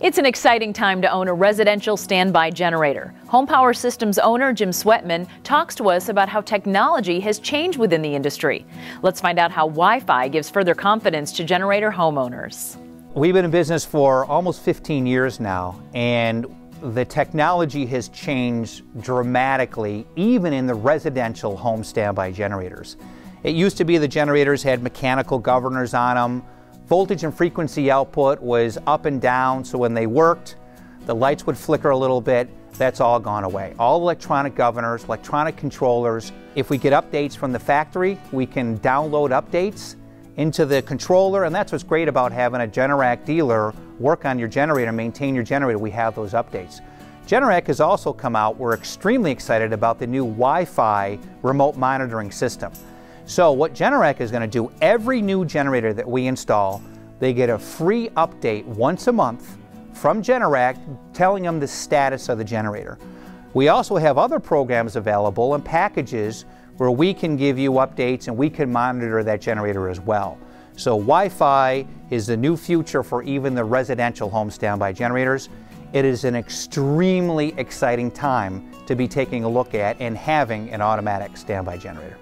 It's an exciting time to own a residential standby generator. Home Power Systems owner Jim Sweatman talks to us about how technology has changed within the industry. Let's find out how Wi Fi gives further confidence to generator homeowners. We've been in business for almost 15 years now, and the technology has changed dramatically, even in the residential home standby generators. It used to be the generators had mechanical governors on them Voltage and frequency output was up and down, so when they worked, the lights would flicker a little bit. That's all gone away. All electronic governors, electronic controllers. If we get updates from the factory, we can download updates into the controller, and that's what's great about having a Generac dealer work on your generator, maintain your generator. We have those updates. Generac has also come out, we're extremely excited about the new Wi-Fi remote monitoring system. So what Generac is going to do, every new generator that we install, they get a free update once a month from Generac telling them the status of the generator. We also have other programs available and packages where we can give you updates and we can monitor that generator as well. So Wi-Fi is the new future for even the residential home standby generators. It is an extremely exciting time to be taking a look at and having an automatic standby generator.